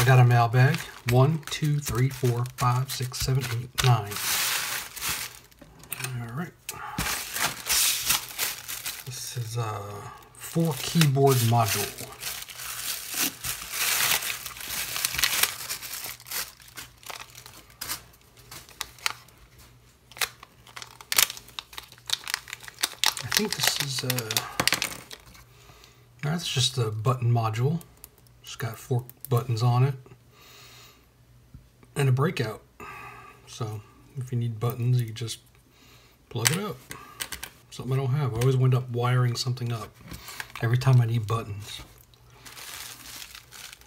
I got a mailbag. One, two, three, four, five, six, seven, eight, nine. All right. This is a four keyboard module. I think this is a. That's just a button module. It's got four buttons on it and a breakout. So if you need buttons, you just plug it up. Something I don't have. I always wind up wiring something up every time I need buttons.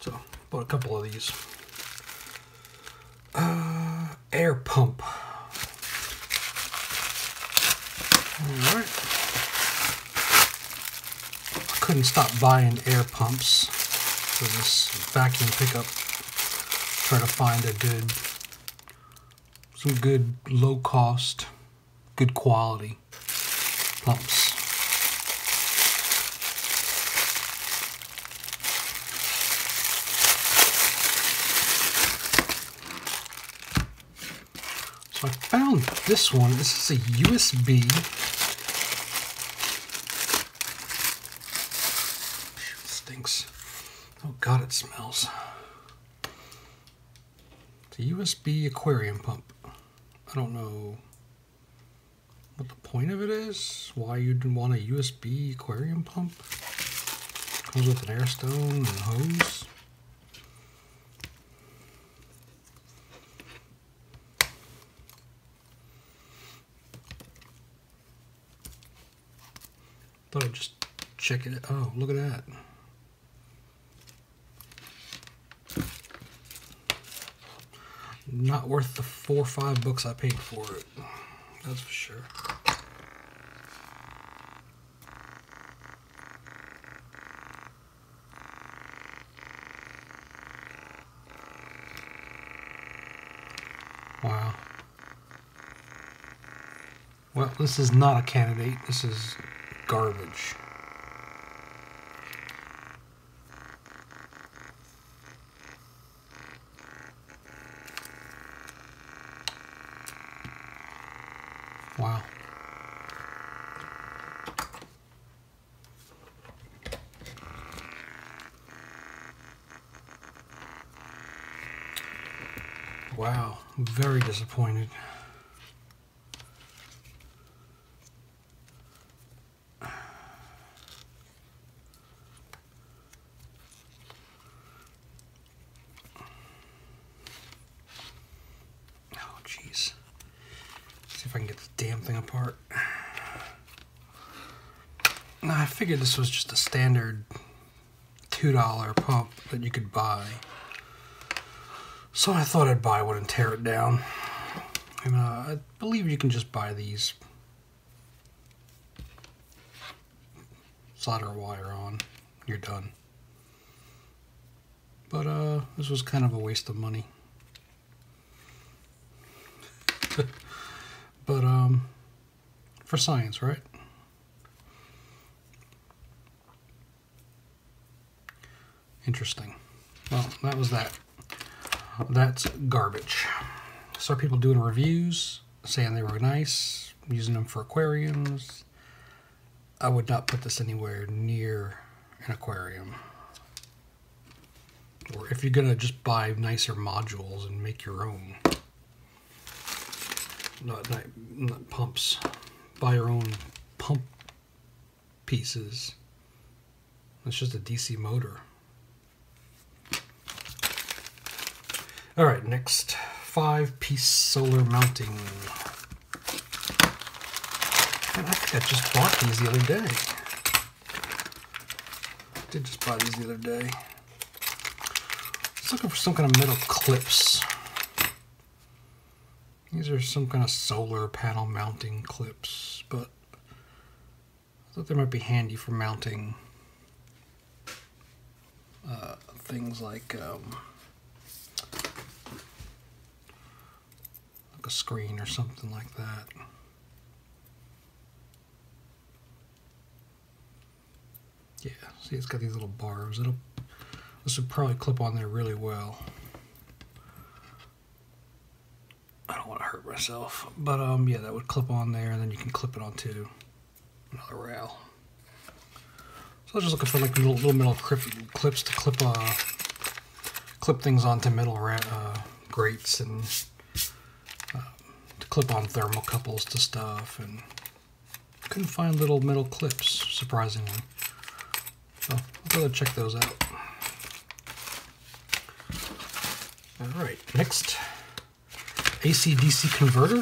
So bought a couple of these. Uh, air pump. All right. I couldn't stop buying air pumps for this vacuum pickup. Try to find a good, some good low cost, good quality pumps. So I found this one. This is a USB. It stinks. Oh God, it smells. It's a USB aquarium pump. I don't know what the point of it is. Why you'd want a USB aquarium pump. Comes with an air stone and hose. Thought I'd just check it. Oh, look at that. Not worth the four or five books I paid for it. That's for sure. Wow. Well, this is not a candidate. This is garbage. Wow. Wow, very disappointed. Oh, jeez. See if I can get this damn thing apart. Nah, I figured this was just a standard $2 pump that you could buy. So I thought I'd buy one and tear it down. And uh, I believe you can just buy these. Solder wire on. You're done. But uh, this was kind of a waste of money. but um, for science, right? Interesting. Well, that was that. That's garbage. Saw people doing reviews, saying they were nice, using them for aquariums. I would not put this anywhere near an aquarium. Or if you're gonna just buy nicer modules and make your own, not, not, not pumps, buy your own pump pieces. It's just a DC motor. All right, next five piece solar mounting. And I think I just bought these the other day. I did just buy these the other day. I looking for some kind of metal clips. These are some kind of solar panel mounting clips, but I thought they might be handy for mounting uh, things like um, like a screen or something like that. Yeah, see, it's got these little barbs. It'll This would probably clip on there really well. I don't want to hurt myself, but um, yeah, that would clip on there, and then you can clip it onto another rail. So I was just looking for like little little metal clips to clip uh clip things onto metal uh, grates and uh, to clip on thermocouples to stuff, and couldn't find little metal clips surprisingly. So I'll go check those out. All right, next AC-DC converter.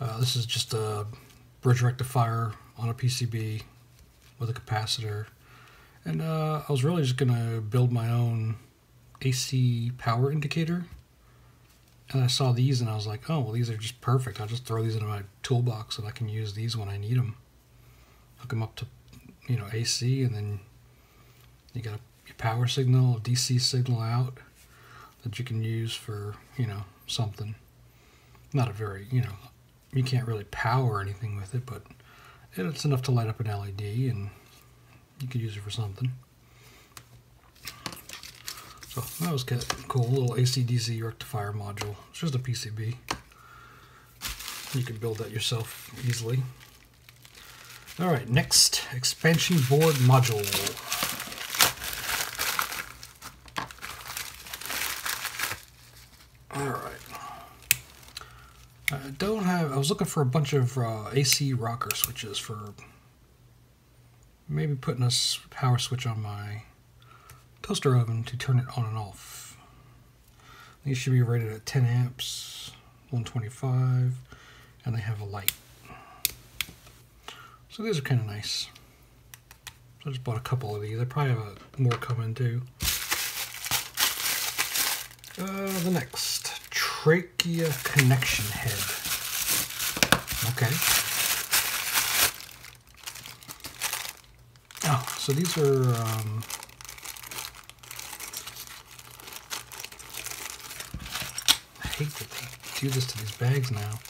Uh, this is just a bridge rectifier on a PCB with a capacitor. And uh, I was really just going to build my own AC power indicator. And I saw these and I was like, oh, well, these are just perfect. I'll just throw these into my toolbox and I can use these when I need them. Hook them up to, you know, AC and then you got a power signal, DC signal out that you can use for, you know, something. Not a very, you know, you can't really power anything with it, but it's enough to light up an LED and you could use it for something. So that was of cool, little AC-DC rectifier module. It's just a PCB. You can build that yourself easily. All right, next expansion board module. All right. I don't have. I was looking for a bunch of uh, AC rocker switches for maybe putting a power switch on my toaster oven to turn it on and off. These should be rated at 10 amps, 125, and they have a light. So these are kind of nice. I just bought a couple of these. I probably have a, more coming too. Uh, the next trachea connection head. Okay. Oh, so these are um, I hate that they do this to these bags now.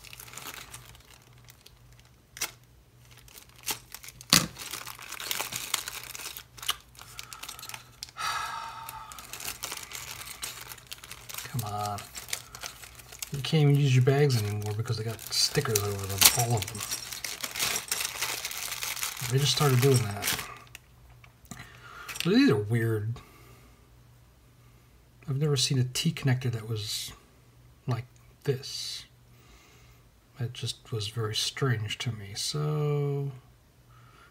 Can't even use your bags anymore because they got stickers over them, all of them. They just started doing that. These are weird. I've never seen a T connector that was like this. It just was very strange to me. So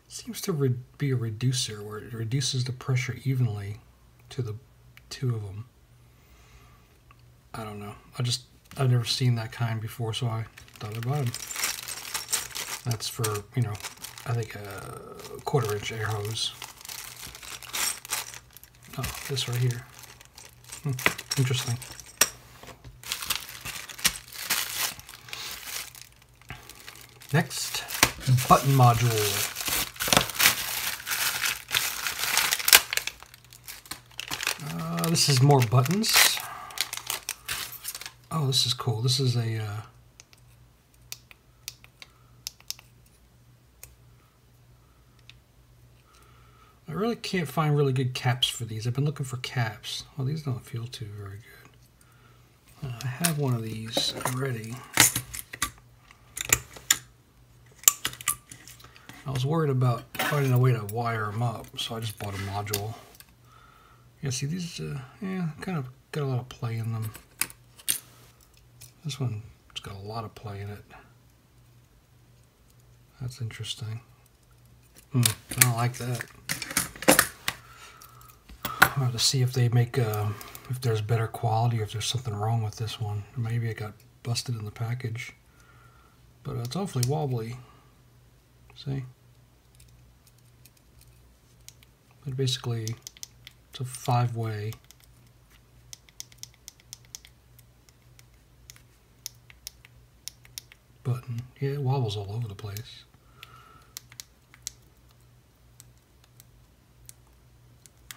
it seems to be a reducer where it reduces the pressure evenly to the two of them. I don't know. I just I've never seen that kind before, so I thought I'd buy them. That's for, you know, I think a quarter inch air hose. Oh, this right here. Hmm, interesting. Next, button module. Uh, this is more buttons. Oh, this is cool. This is a... Uh, I really can't find really good caps for these. I've been looking for caps. Well, these don't feel too very good. Uh, I have one of these already. I was worried about finding a way to wire them up, so I just bought a module. Yeah, see these, uh, yeah, kind of got a lot of play in them. This one, it's got a lot of play in it. That's interesting. Hmm, I don't like that. I'll have to see if they make, uh, if there's better quality, or if there's something wrong with this one. Maybe it got busted in the package. But it's awfully wobbly. See? But basically, it's a five-way button. Yeah, it wobbles all over the place.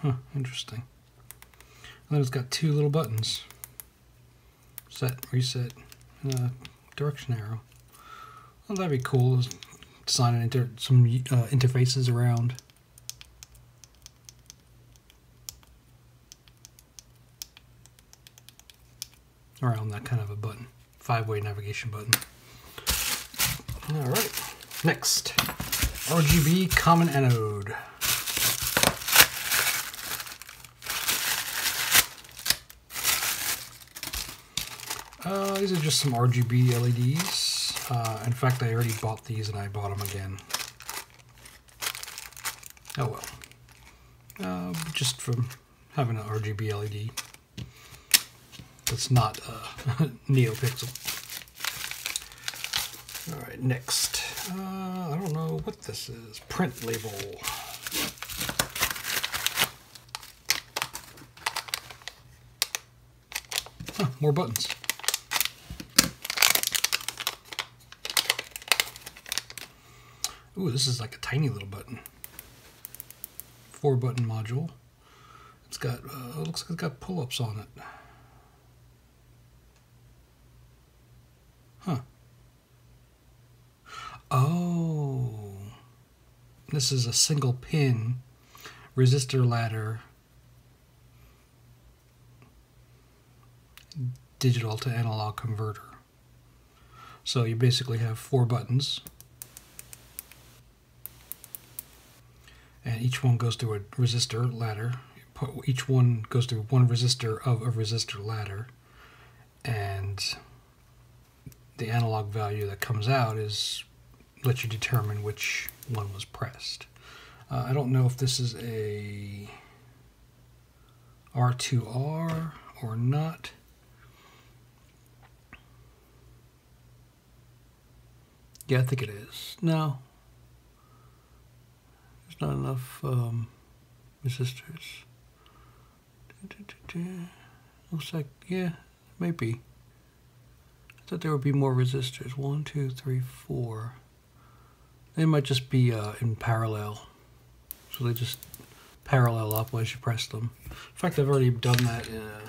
Huh, interesting. And then it's got two little buttons. Set, reset, and a direction arrow. Well, that'd be cool. Design inter some uh, interfaces around. Around that kind of a button. Five-way navigation button. All right. Next, RGB common anode. Uh, these are just some RGB LEDs. Uh, in fact, I already bought these and I bought them again. Oh well. Uh, just from having an RGB LED. That's not uh, NeoPixel. Next. Uh, I don't know what this is. Print label. Huh, more buttons. Ooh, this is like a tiny little button. Four button module. It's got, uh, looks like it's got pull-ups on it. This is a single pin resistor ladder digital to analog converter. So you basically have four buttons and each one goes through a resistor ladder. Each one goes through one resistor of a resistor ladder, and the analog value that comes out is let you determine which one was pressed. Uh, I don't know if this is a R2R or not. Yeah, I think it is. No, There's not enough um, resistors. Looks like, yeah, maybe. I thought there would be more resistors. One, two, three, four. They might just be uh, in parallel. So they just parallel up as you press them. In fact, I've already done that in a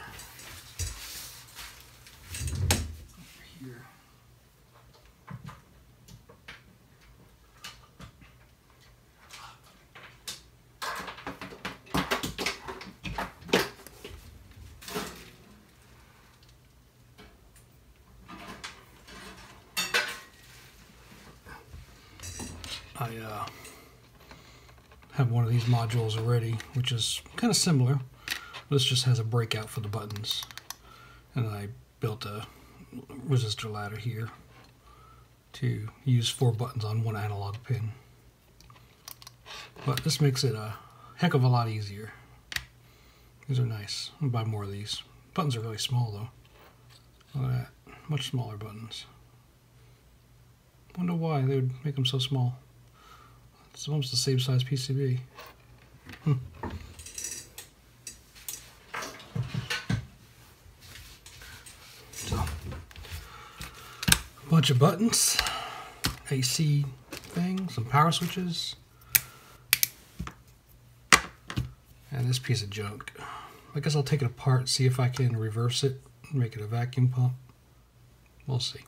I uh, have one of these modules already, which is kind of similar. This just has a breakout for the buttons. And I built a resistor ladder here to use four buttons on one analog pin. But this makes it a heck of a lot easier. These are nice. I'll buy more of these. Buttons are really small though. Look at that. Much smaller buttons. Wonder why they would make them so small. It's almost the same size PCB. Hmm. So, a bunch of buttons, AC thing, some power switches, and this piece of junk. I guess I'll take it apart, see if I can reverse it, make it a vacuum pump. We'll see.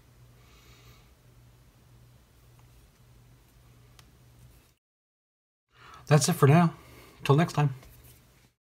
That's it for now. Till next time.